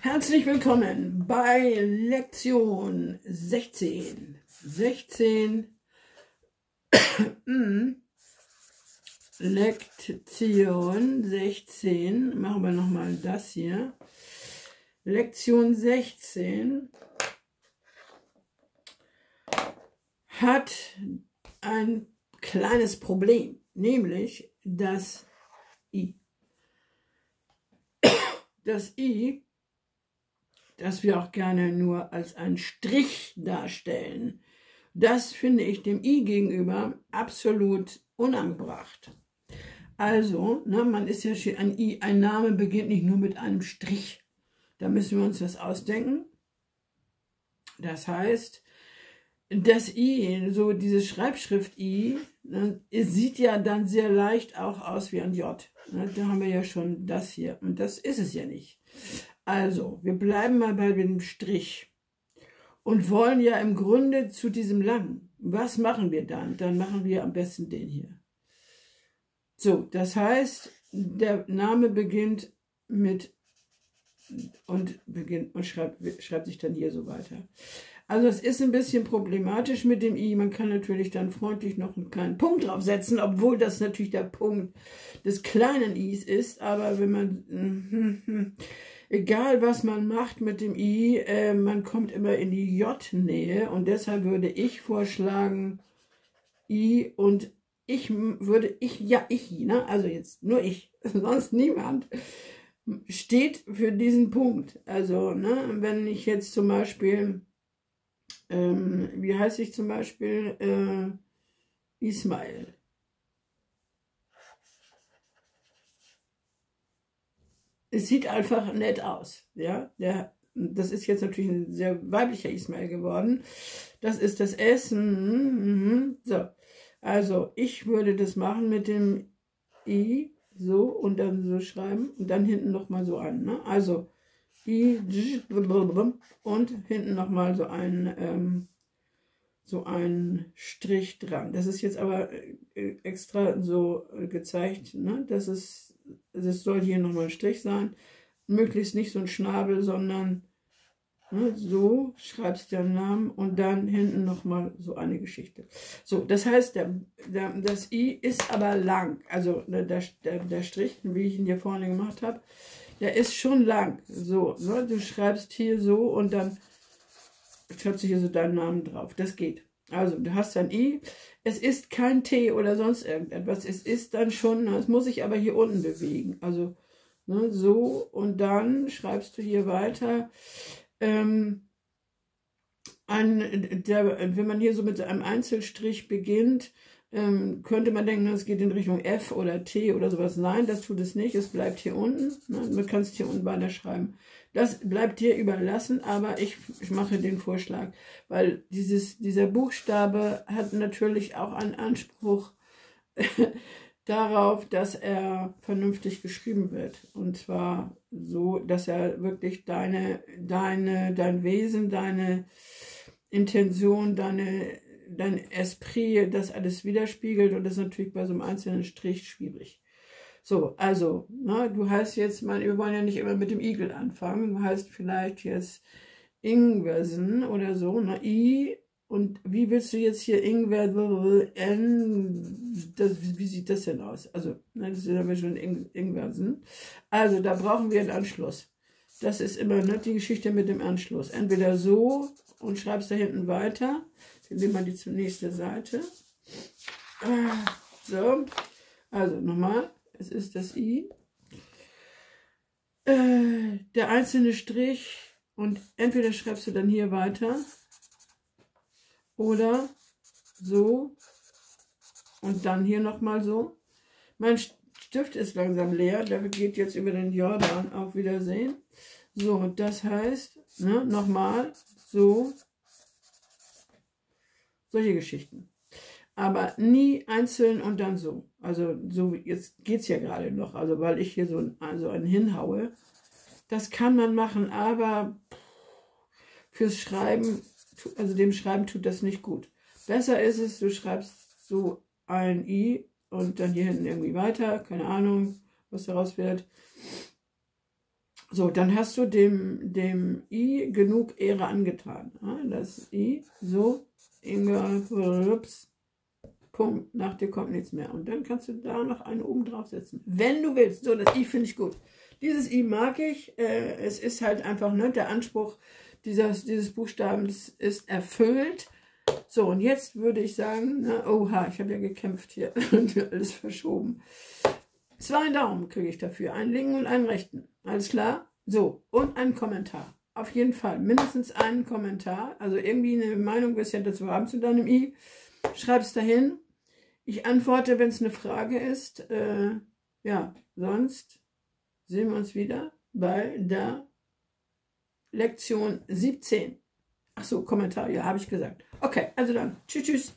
Herzlich willkommen bei Lektion 16. 16. Lektion 16. Machen wir nochmal das hier. Lektion 16 hat ein kleines Problem, nämlich das I. Das I das wir auch gerne nur als einen Strich darstellen. Das finde ich dem I gegenüber absolut unangebracht. Also, ne, man ist ja ein I, ein Name beginnt nicht nur mit einem Strich. Da müssen wir uns das ausdenken. Das heißt, das I, so diese Schreibschrift I, ne, sieht ja dann sehr leicht auch aus wie ein J. Ne, da haben wir ja schon das hier. Und das ist es ja nicht. Also, wir bleiben mal bei dem Strich und wollen ja im Grunde zu diesem langen. Was machen wir dann? Dann machen wir am besten den hier. So, das heißt, der Name beginnt mit und beginnt und schreibt, schreibt sich dann hier so weiter. Also es ist ein bisschen problematisch mit dem i. Man kann natürlich dann freundlich noch einen kleinen Punkt draufsetzen, obwohl das natürlich der Punkt des kleinen i's ist. Aber wenn man egal was man macht mit dem I, äh, man kommt immer in die J-Nähe und deshalb würde ich vorschlagen I und ich würde, ich, ja, ich, ne? also jetzt nur ich, sonst niemand, steht für diesen Punkt. Also, ne, wenn ich jetzt zum Beispiel, ähm, wie heiße ich zum Beispiel, äh, Ismail. Es sieht einfach nett aus. Ja, der, das ist jetzt natürlich ein sehr weiblicher Ismail geworden. Das ist das Essen. Mhm. So, also ich würde das machen mit dem I so und dann so schreiben und dann hinten nochmal so an. Ne? Also I und hinten nochmal so ein ähm, so ein Strich dran. Das ist jetzt aber äh, extra so gezeigt, ne? dass es es soll hier nochmal ein Strich sein, möglichst nicht so ein Schnabel, sondern ne, so schreibst du den Namen und dann hinten nochmal so eine Geschichte. So, das heißt, der, der, das I ist aber lang, also der, der, der Strich, wie ich ihn hier vorne gemacht habe, der ist schon lang. So, ne, du schreibst hier so und dann schreibst du hier so deinen Namen drauf. Das geht. Also du hast ein I, es ist kein T oder sonst irgendetwas, es ist dann schon, es muss sich aber hier unten bewegen. Also ne, so und dann schreibst du hier weiter. Ähm, an der, wenn man hier so mit einem Einzelstrich beginnt, ähm, könnte man denken, es geht in Richtung F oder T oder sowas. Nein, das tut es nicht. Es bleibt hier unten. Ne? Du kannst hier unten weiter schreiben. Das bleibt dir überlassen, aber ich, ich mache den Vorschlag, weil dieses, dieser Buchstabe hat natürlich auch einen Anspruch darauf, dass er vernünftig geschrieben wird. Und zwar so, dass er wirklich deine, deine, dein Wesen, deine Intention, deine dein Esprit das alles widerspiegelt und das ist natürlich bei so einem einzelnen Strich schwierig. So, also, ne, du heißt jetzt mal, wir wollen ja nicht immer mit dem Igel anfangen, du heißt vielleicht jetzt Ingwersen oder so, ne, I und wie willst du jetzt hier Ingwer, N, das, wie sieht das denn aus? Also, ne, das ist ja schon Ing, Ingwersen. Also, da brauchen wir einen Anschluss. Das ist immer ne, die Geschichte mit dem Anschluss. Entweder so und schreibst da hinten weiter dann nehmen wir die zur nächsten Seite. So, also nochmal, es ist das I. Äh, der einzelne Strich und entweder schreibst du dann hier weiter oder so und dann hier nochmal so. Mein Stift ist langsam leer, der geht jetzt über den Jordan. Auf Wiedersehen. So, das heißt, ne, nochmal so solche Geschichten. Aber nie einzeln und dann so. Also so, jetzt geht es ja gerade noch, also weil ich hier so, ein, also einen hinhaue. Das kann man machen, aber fürs Schreiben, also dem Schreiben tut das nicht gut. Besser ist es, du schreibst so ein I und dann hier hinten irgendwie weiter, keine Ahnung, was daraus wird. So, dann hast du dem, dem I genug Ehre angetan. Das I, so, ups, Punkt, nach dir kommt nichts mehr. Und dann kannst du da noch einen oben drauf setzen. Wenn du willst. So, das I finde ich gut. Dieses I mag ich. Äh, es ist halt einfach, ne, der Anspruch dieses, dieses Buchstabens ist erfüllt. So, und jetzt würde ich sagen, na, oha, ich habe ja gekämpft hier und alles verschoben. Zwei Daumen kriege ich dafür, einen linken und einen rechten. Alles klar? So, und einen Kommentar. Auf jeden Fall, mindestens einen Kommentar. Also irgendwie eine Meinung ja dazu haben zu deinem I. Schreib es dahin. Ich antworte, wenn es eine Frage ist. Äh, ja, sonst sehen wir uns wieder bei der Lektion 17. Ach so, Kommentar, ja, habe ich gesagt. Okay, also dann. Tschüss, tschüss.